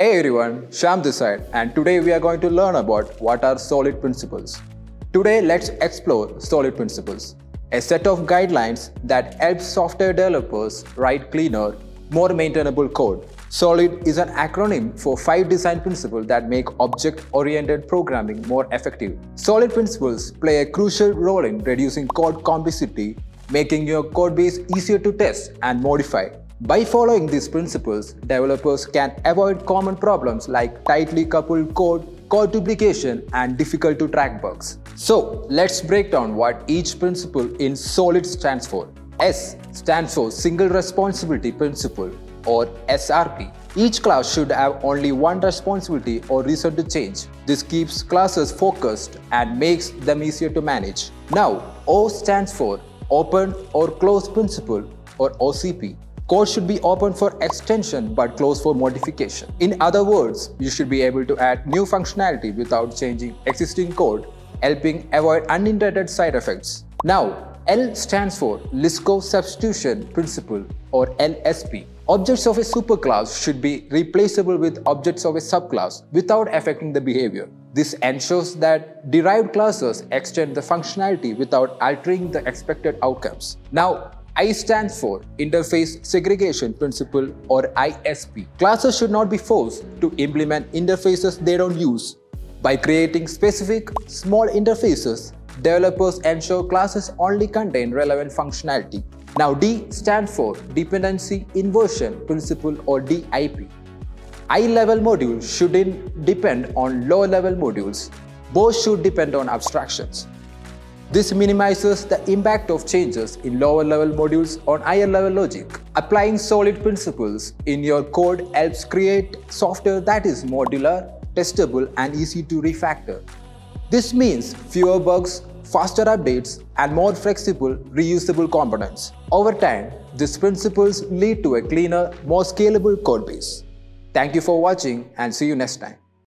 Hey everyone, Sham this side and today we are going to learn about what are solid principles. Today let's explore solid principles, a set of guidelines that helps software developers write cleaner, more maintainable code. SOLID is an acronym for five design principles that make object-oriented programming more effective. SOLID principles play a crucial role in reducing code complexity, making your code base easier to test and modify. By following these principles, developers can avoid common problems like tightly coupled code, code duplication, and difficult to track bugs. So, let's break down what each principle in SOLID stands for. S stands for Single Responsibility Principle or SRP. Each class should have only one responsibility or reason to change. This keeps classes focused and makes them easier to manage. Now, O stands for Open or Closed Principle or OCP. Code should be open for extension but closed for modification. In other words, you should be able to add new functionality without changing existing code, helping avoid unintended side effects. Now, L stands for Liskov Substitution Principle or LSP. Objects of a superclass should be replaceable with objects of a subclass without affecting the behavior. This ensures that derived classes extend the functionality without altering the expected outcomes. Now, I stands for Interface Segregation Principle or ISP. Classes should not be forced to implement interfaces they don't use. By creating specific, small interfaces, developers ensure classes only contain relevant functionality. Now D stands for Dependency Inversion Principle or DIP. High-level modules shouldn't depend on low-level modules. Both should depend on abstractions. This minimizes the impact of changes in lower-level modules on higher-level logic. Applying solid principles in your code helps create software that is modular, testable and easy to refactor. This means fewer bugs, faster updates, and more flexible, reusable components. Over time, these principles lead to a cleaner, more scalable code base. Thank you for watching and see you next time.